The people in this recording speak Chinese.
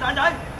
Đợi.